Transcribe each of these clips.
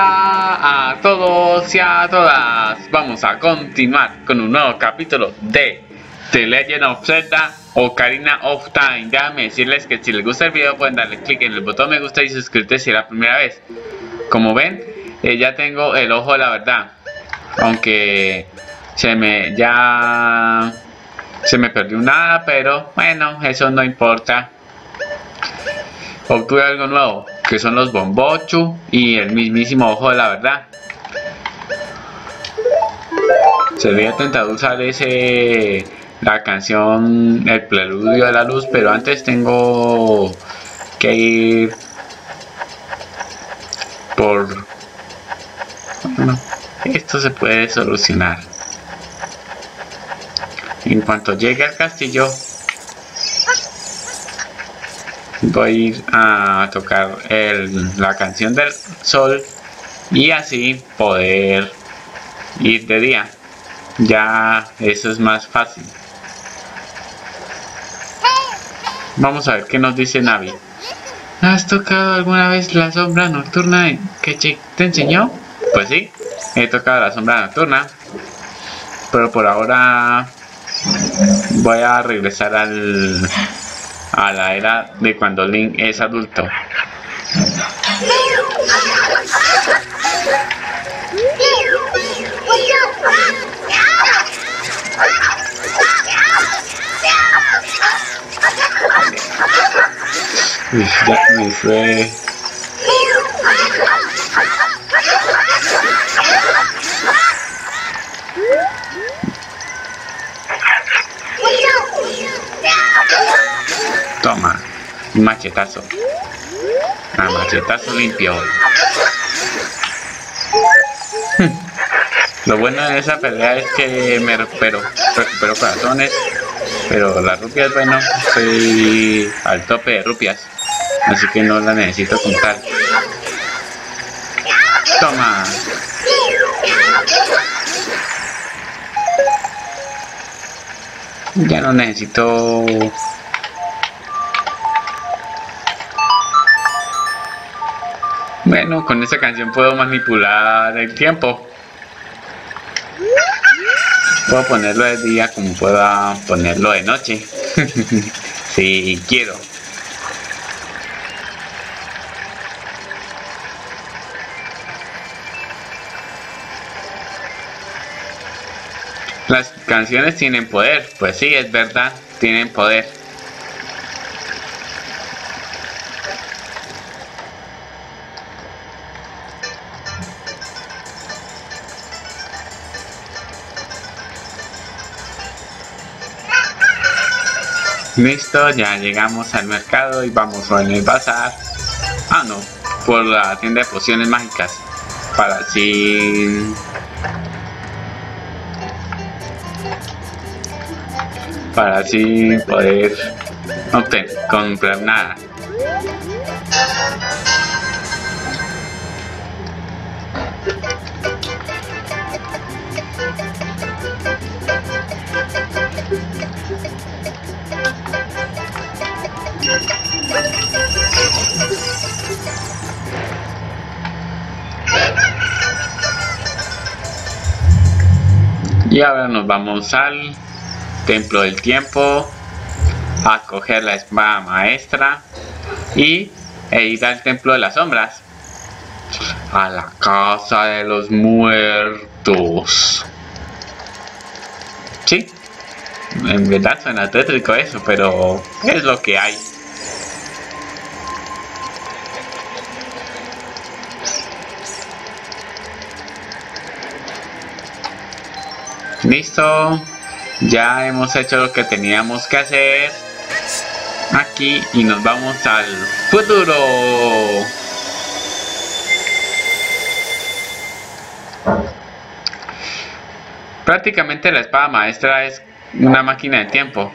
Hola a todos y a todas. Vamos a continuar con un nuevo capítulo de The Legend of Zelda Ocarina of Time. Déjame decirles que si les gusta el video pueden darle click en el botón me gusta y suscribirse si es la primera vez. Como ven, eh, ya tengo el ojo la verdad. Aunque se me ya se me perdió nada, pero bueno, eso no importa. Obtuve algo nuevo que son los bombochu y el mismísimo ojo de la verdad. Sería tentado usar ese la canción El preludio de la luz, pero antes tengo que ir por esto se puede solucionar. En cuanto llegue al castillo voy a tocar la canción del sol y así poder ir de día. Ya eso es más fácil. Vamos a ver qué nos dice Navi. ¿has tocado alguna vez la sombra nocturna que te enseñó? pues sí, he tocado la sombra nocturna. Pero por ahora voy a regresar al a la era de cuando Link es adulto. Toma, machetazo. Ah, machetazo limpio. Lo bueno de esa pelea es que me recupero, recupero corazones, pero las rupias, bueno, estoy al tope de rupias, así que no la necesito contar. Toma. Ya no necesito Bueno, con esta canción puedo manipular el tiempo. Puedo ponerlo de día como pueda ponerlo de noche. si quiero. Las canciones tienen poder, pues sí, es verdad, tienen poder. Listo, ya llegamos al mercado y vamos en el bazar. Ah, no, por la tienda de pociones mágicas. Para así. Para así poder obtener, comprar nada. Y ahora nos vamos al templo del tiempo a coger la espada maestra y e ir al templo de las sombras a la casa de los muertos. Sí en verdad suena tétrico eso pero es lo que hay Listo. Ya hemos hecho lo que teníamos que hacer. Aquí y nos vamos al futuro. Prácticamente la espada maestra es una máquina de tiempo.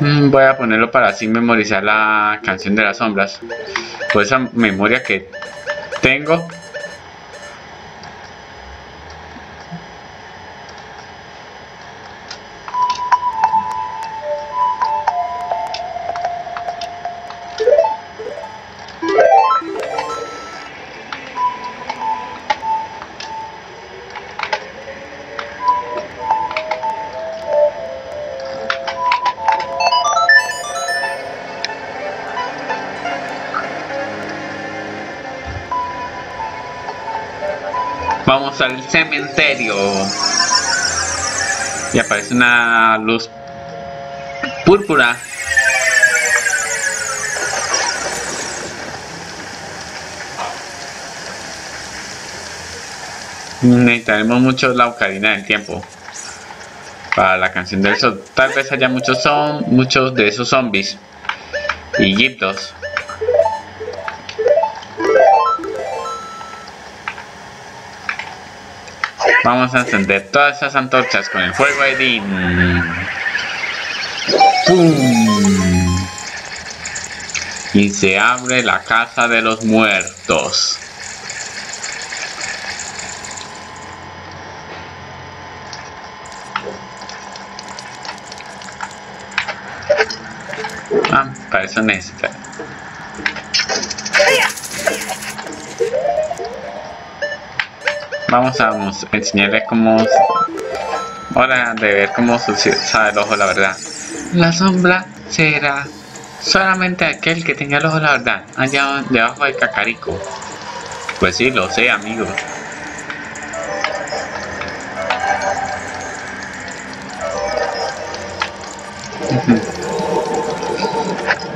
Mm, voy a ponerlo para así memorizar la canción de las sombras. Por esa memoria que tengo Al cementerio. Y aparece una luz púrpura. Necesitaremos mucho la ocarina del tiempo para la canción del sol. Tal vez haya muchos son muchos de esos zombies y giptos. Vamos a encender todas esas antorchas con el fuego de Din. Y se abre la casa de los muertos. Ah, para eso necesita. Vamos a enseñarles cómo... Hora de ver cómo sabe el ojo la verdad. La sombra será solamente aquel que tenga el ojo la verdad, allá debajo del cacarico. Pues sí, lo sé, amigo.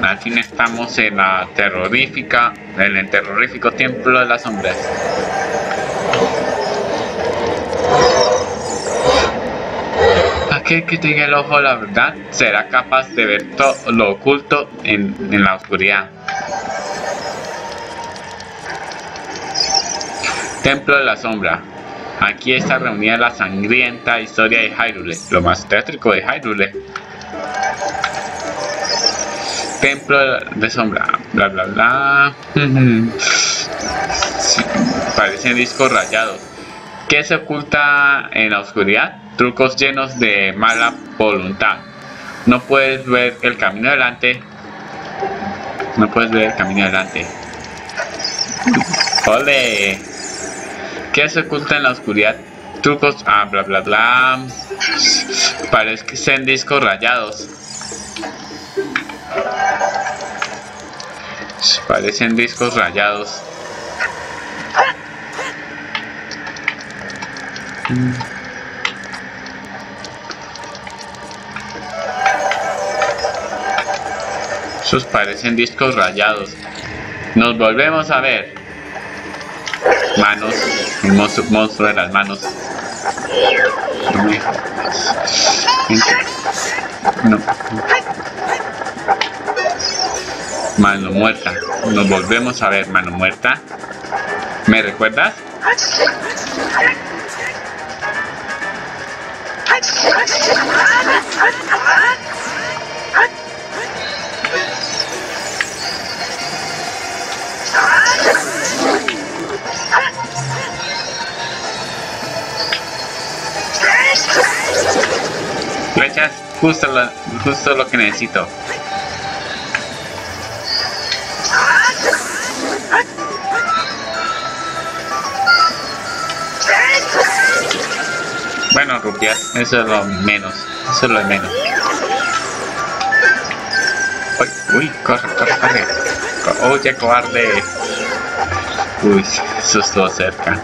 Al fin estamos en la terrorífica, en el terrorífico templo de las sombras. Aquel que tenga el ojo la verdad será capaz de ver todo lo oculto en, en la oscuridad. Templo de la Sombra. Aquí está reunida la sangrienta historia de Hyrule, lo más tétrico de Hyrule templo de sombra, bla bla bla. parecen discos rayados. ¿Qué se oculta en la oscuridad? Trucos llenos de mala voluntad. No puedes ver el camino adelante. No puedes ver el camino adelante. ¡Ole! ¿Qué se oculta en la oscuridad? Trucos, ah, bla bla bla. Parece que sean discos rayados. Parecen discos rayados. Sus parecen discos rayados. Nos volvemos a ver. Manos. El monstruo, de las manos. No. Mano muerta. Nos volvemos a ver, mano muerta. ¿Me recuerdas? Flechas, justo lo, justo lo que necesito. Bueno, rupias, eso es lo menos. Eso es lo menos. Uy, uy, corre, corre, corre. Oye, cobarde. Uy, eso estuvo cerca.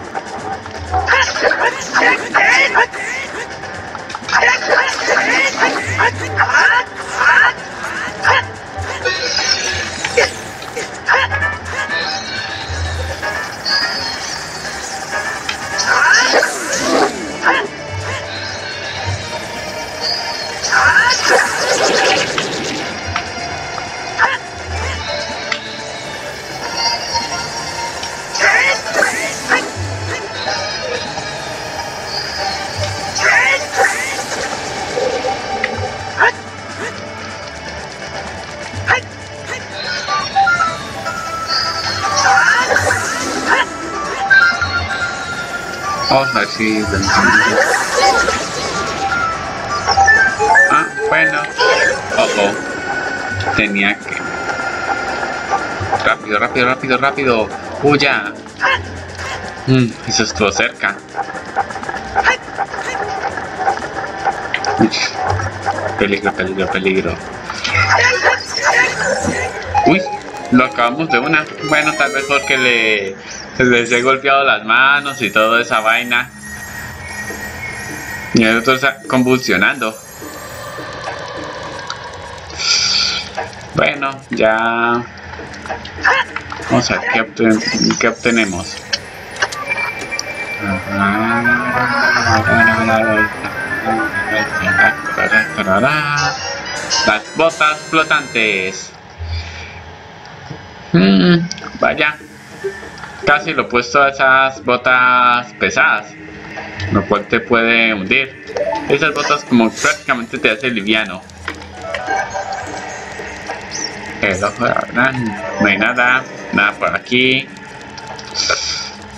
Si Ah, bueno. Oh, oh. Tenía que... Rápido, rápido, rápido, rápido. Huya. Mm, eso estuvo cerca. Peligro, peligro, peligro. Uy, lo acabamos de una. Bueno, tal vez porque le Les he golpeado las manos y toda esa vaina. Y el otro está convulsionando. Bueno, ya... Vamos a ver qué, obtenemos. Las botas flotantes. Mm, vaya. Casi lo opuesto a esas botas pesadas. Lo cual te puede hundir. Esas botas como prácticamente te hace liviano. El ojo, no hay nada. Nada por aquí.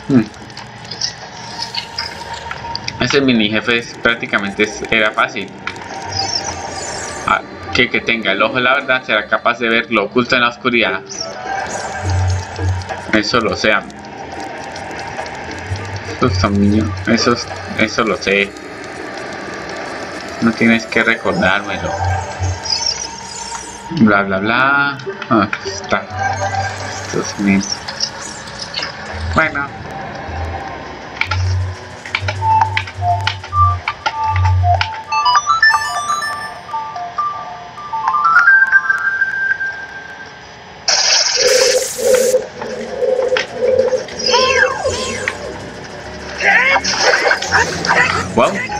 Hmm. Ese mini jefe prácticamente era fácil. Ah, que que tenga el ojo la verdad será capaz de ver lo oculto en la oscuridad. Eso lo sé. Eso, eso lo sé. No tienes que recordármelo. Bla bla bla. Ah, está. Bueno.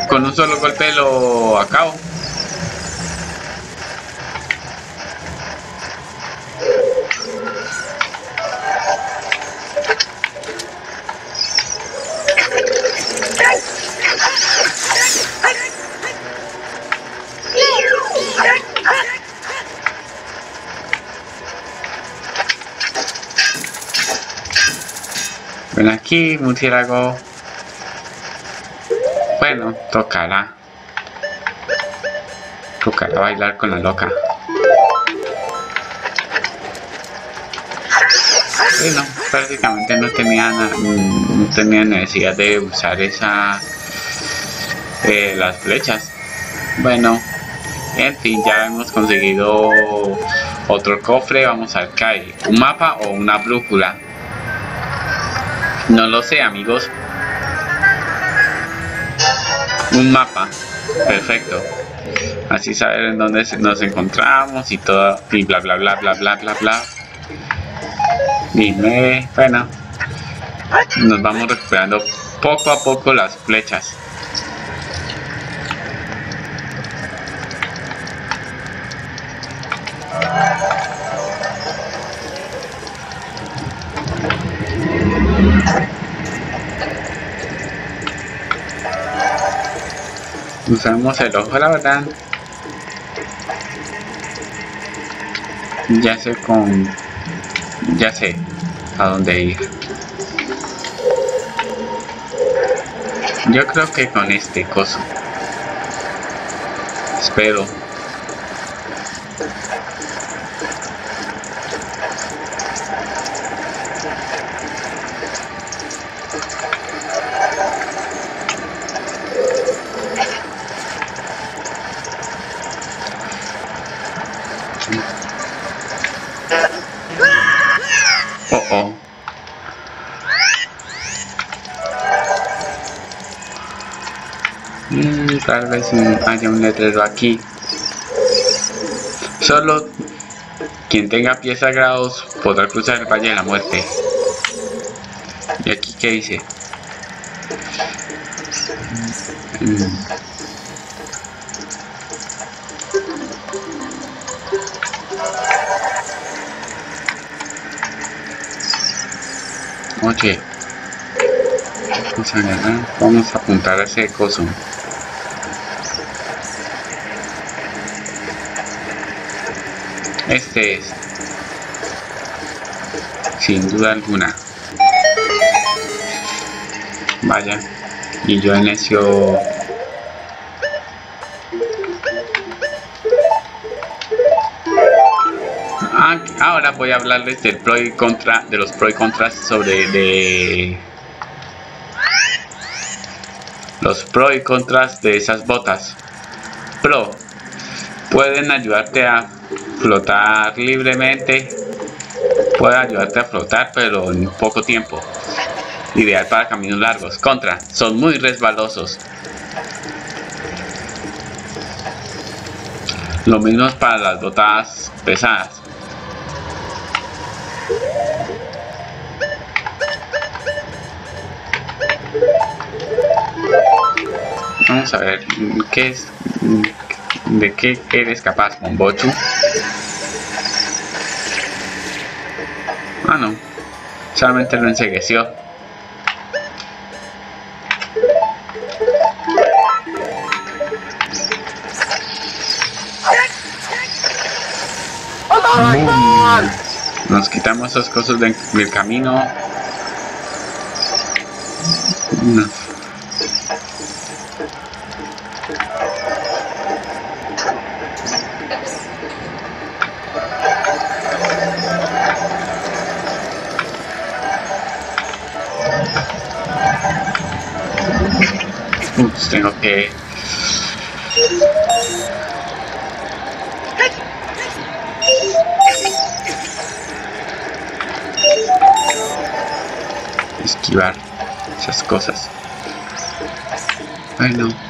Con un solo golpe lo acabo. Ven aquí, murciélago. Bueno, tocará. Tocará bailar con la loca. Bueno, prácticamente no tenía, no tenía necesidad de usar esa eh, las flechas. Bueno, en fin, ya hemos conseguido otro cofre. Vamos a ver qué hay. ¿Un mapa o una brújula? No lo sé, amigos un mapa perfecto. Así saber en dónde nos encontramos y todo y bla bla bla bla bla bla bla. Dime bueno nos vamos recuperando poco a poco las flechas usamos el ojo la verdad. Ya sé con ya sé a dónde ir. Yo creo que con este coso. Espero vez haya un letrero aquí. Solo quien tenga pies sagrados podrá cruzar el Valle de la Muerte. ¿Y aquí qué dice? Mm. Oye, vamos a apuntar a ese coso. Este es. Sin duda alguna. Vaya. Y yo en necio... Ah, ahora voy a hablarles del pro y contra, de los pro y contras sobre de los pro y contras de esas botas. Pro pueden ayudarte a flotar libremente puede ayudarte a flotar pero en poco tiempo Ideal para caminos largos. Contra. Son muy resbalosos. Lo mismo es para las botas pesadas. Vamos a ver qué es de qué eres capaz, Mombochu. Ah, no. Solamente lo ensegueció. Nos quitamos esas cosas del camino. Tengo que esquivar esas cosas. Ay no.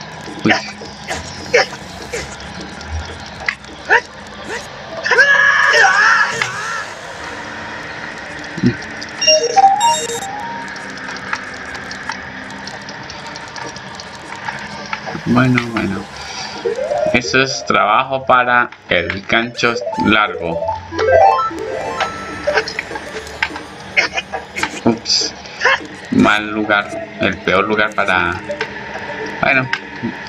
Bueno, bueno. Eso es trabajo para el gancho largo. Ups. Mal lugar. El peor lugar para... Bueno,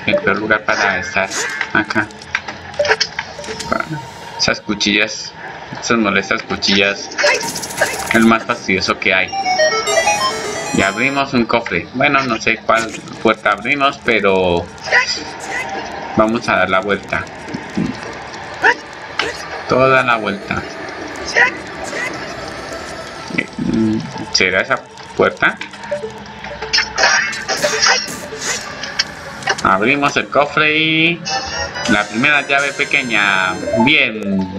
el peor lugar para estar acá. Esas cuchillas. Esas molestas cuchillas. El más fastidioso que hay. Y abrimos un cofre. Bueno, no sé cuál puerta abrimos, pero vamos a dar la vuelta. Toda la vuelta. ¿Será esa puerta? Abrimos el cofre y la primera llave pequeña. Bien.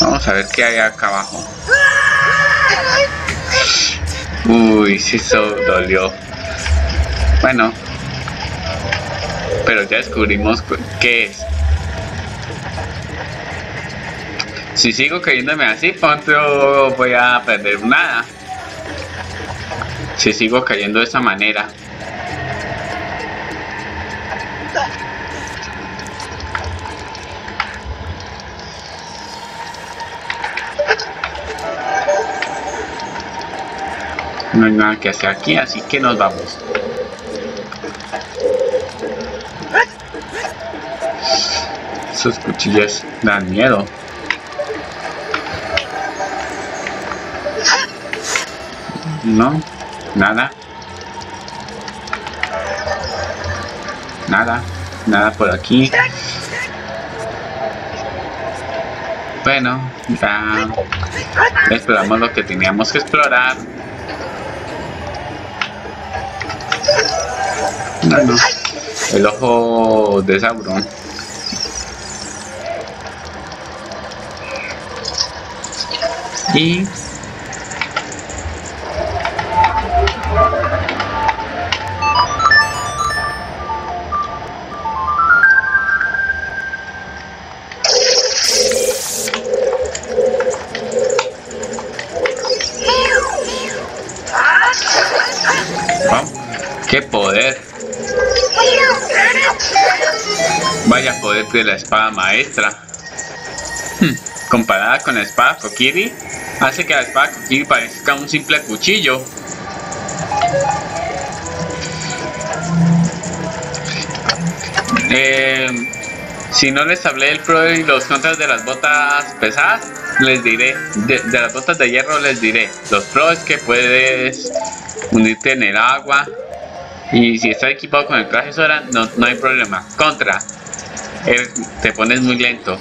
Vamos a ver qué hay acá abajo. Uy, si eso dolió. Bueno. Pero ya descubrimos qué es. Si sigo cayéndome así, pronto voy a perder nada. Si sigo cayendo de esa manera. No hay nada que hacer aquí, así que nos vamos. Sus cuchillas dan miedo. No, nada. Nada, nada por aquí. Bueno, ya exploramos lo que teníamos que explorar. El ojo de Sauron. Y de la espada maestra. Hmm, comparada con la espada Kokiri, hace que la espada Kokiri parezca un simple cuchillo. Eh, si no les hablé el pro y los contras de las botas pesadas, les diré, de, las botas de hierro les diré. Los pros que puedes unirte en el agua, y si estás equipado con el traje Sora, no, no hay problema. Contra, te pones muy lento.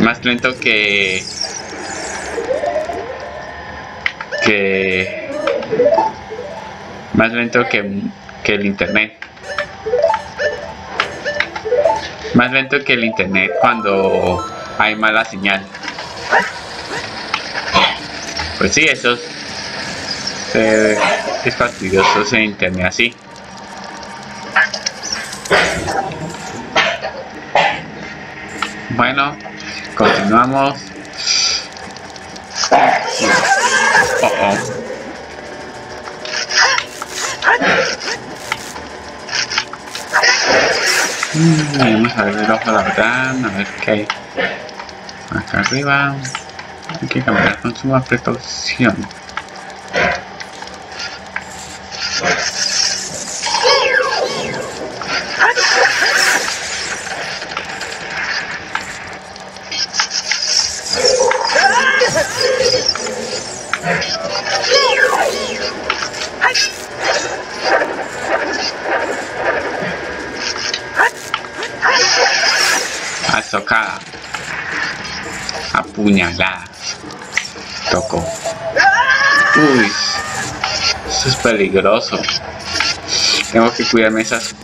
Más lento que... Que... Más lento que, que el internet. Más lento que el internet cuando hay mala señal. Pues sí, eso es, eh, es fastidioso ese internet así. Bueno, continuamos. Oh, oh. Mm, vamos a ver el ojo la verdad, a ver qué hay. Acá arriba. Hay que cambiar con suma precaución. Peligroso. Tengo que cuidarme esas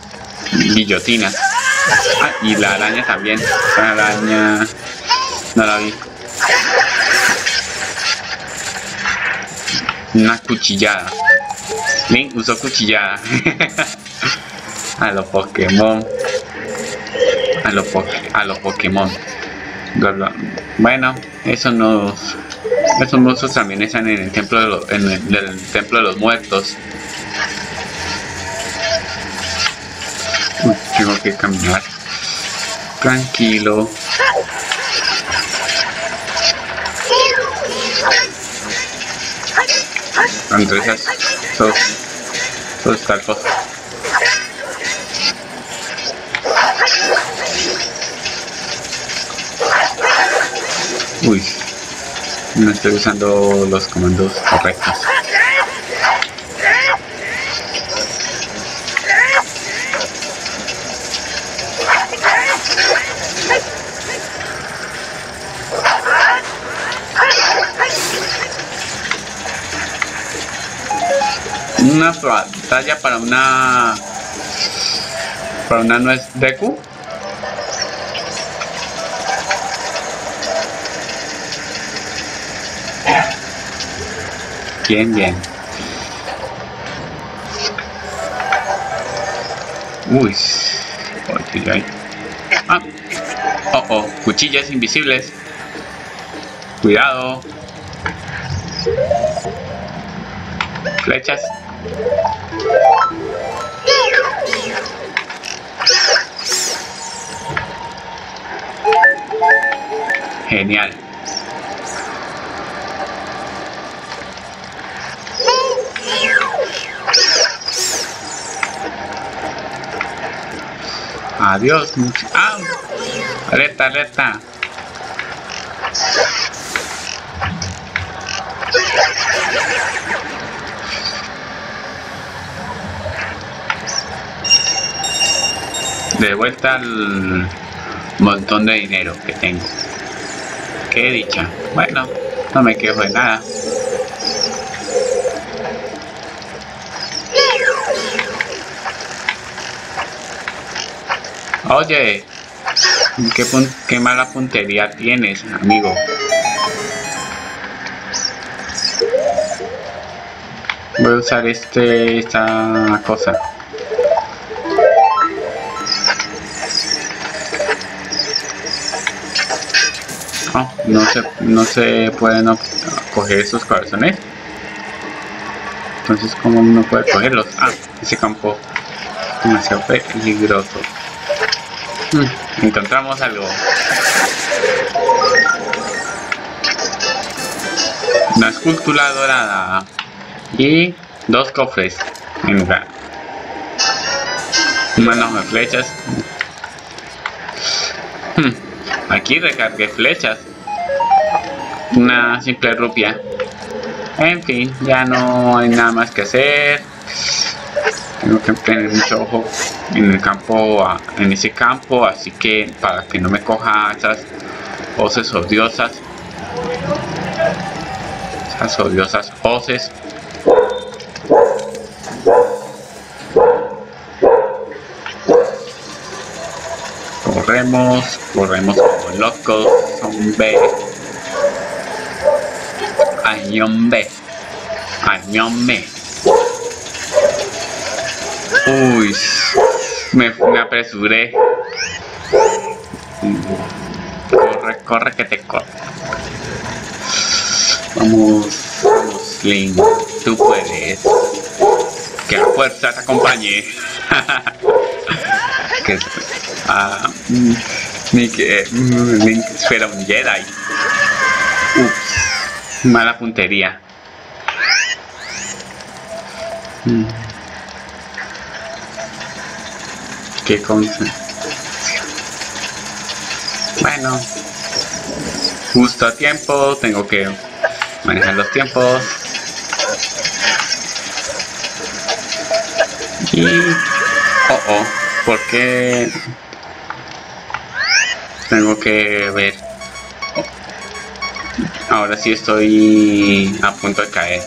guillotinas. Ah, y la araña también. Araña... No la vi. Una cuchillada. Link usó cuchillada. a los Pokémon. A los, a los Pokémon. Bueno, eso nos. Esos monstruos también están en el templo de los, en el, templo de los muertos. tengo que caminar. Tranquilo. entre esas esos, esos calcos uy no estoy usando los comandos correctos. Una batalla para una para una nuez Deku bien bien. Uy. Ah. Oh oh. Cuchillas invisibles. Cuidado. Flechas. Genial. Adiós. ¡Ah! Alerta, alerta. de vuelta al montón de dinero que tengo. Qué dicha. Bueno, no me quejo de nada. Oye, ¿qué, qué mala puntería tienes, amigo. Voy a usar este esta cosa. no se, no se pueden coger esos corazones. Entonces, ¿cómo uno puede cogerlos? Ah, ese campo demasiado peligroso. Encontramos algo. Una escultura dorada y dos cofres en lugar. Manos de flechas. Hmm, aquí recargué flechas una simple rupia. En fin, ya no hay nada más que hacer. Tengo que tener mucho ojo en el campo en ese campo así que para que no me coja esas hoces odiosas esas odiosas hoces corremos corremos como locos hombre. Añombe añombe uy me, me apresuré. Corre, corre que te corre. Vamos, vamos, Link. Tú puedes. Que la fuerza te acompañe. que, ah, que mm, Link fuera un Jedi. Ups, mala puntería. Mm. Qué cosa. Bueno, justo a tiempo, tengo que manejar los tiempos. Y... Oh, oh, porque tengo que ver. Ahora sí estoy a punto de caer.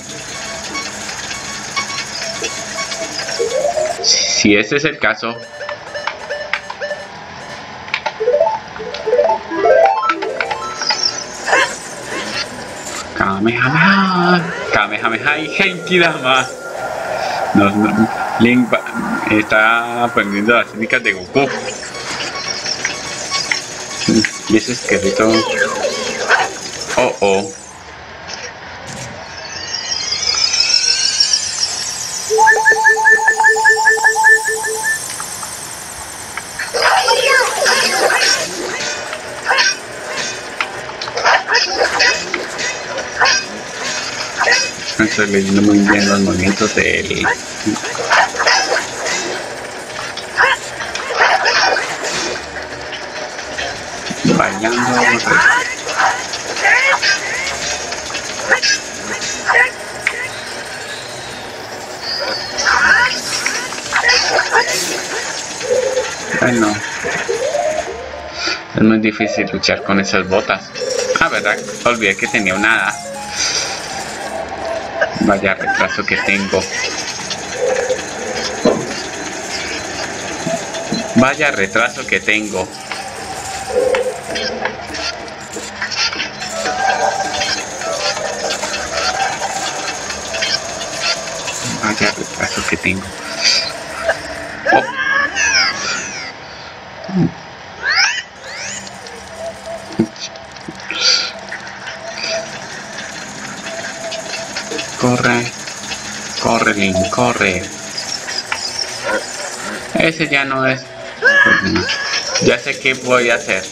Si ese es el caso, Kamehameha, Kamehameha y Genki Dama. No, no, Link está aprendiendo las técnicas de Goku. Y ese esqueleto. Oh oh. Leyendo muy bien los movimientos del bailando bueno es muy difícil luchar con esas botas. Ah verdad olvidé que tenía una Vaya retraso que tengo. Vaya retraso que tengo. Vaya retraso que tengo. Oh. Corre. Link, corre. Ese ya no es... Ya sé qué voy a hacer.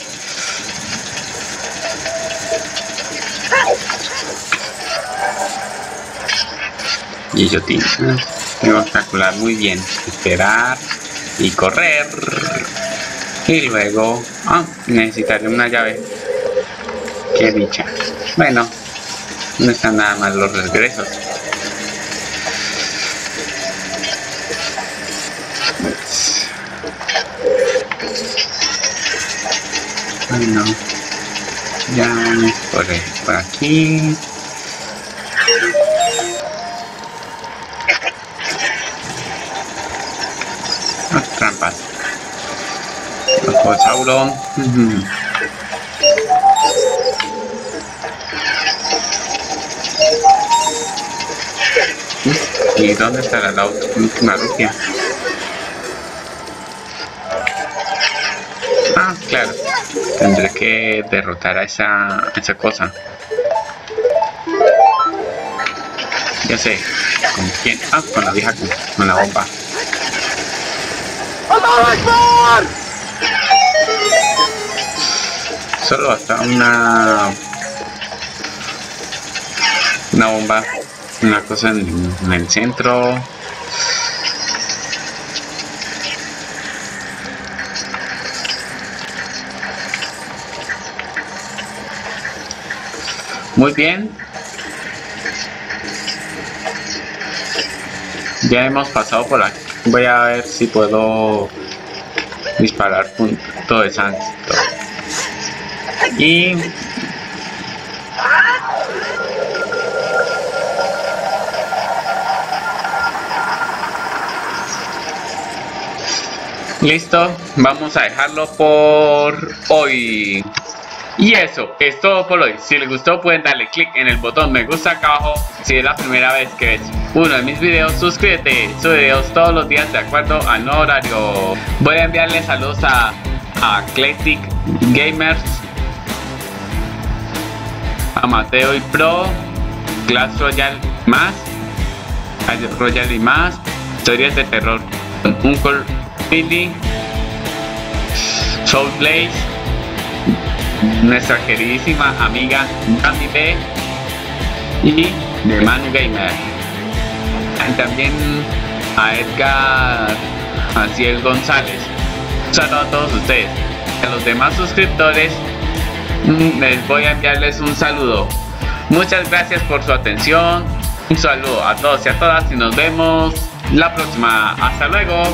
Y yo tengo, tengo que calcular muy bien. Esperar y correr. Y luego... Ah, necesitaré una llave. Qué dicha. Bueno, no están nada mal los regresos. Bueno, ya por, por aquí. Las trampas. Los Sauron. ¿Y dónde estará la última rugia? Claro. Tendré que derrotar a esa, esa cosa. Ya sé. ¿Con quién? Ah, con la vieja con, con la bomba. Solo hasta una... Una bomba una cosa en, en el centro muy bien. Ya hemos pasado por aquí. Voy a ver si puedo disparar punto de santo. Y Listo, vamos a dejarlo por hoy. Y eso es todo por hoy. Si les gustó pueden darle click en el botón me gusta acá abajo. Si es la primera vez que ves uno de mis videos, suscríbete. Subo videos todos los días de acuerdo al nuevo horario. Voy a enviarle saludos a, a Gamers, a Mateo y Pro, Clash Royale más, Royale y más, historias de terror, Uncle Billy, Soul Blaze, nuestra queridísima amiga Gami B y de Manu Gamer. También a Edgar Aciel González. Un saludo a todos ustedes. A los demás suscriptores mm, les voy a enviarles un saludo. Muchas gracias por su atención. Un saludo a todos y a todas y nos vemos la próxima. Hasta luego.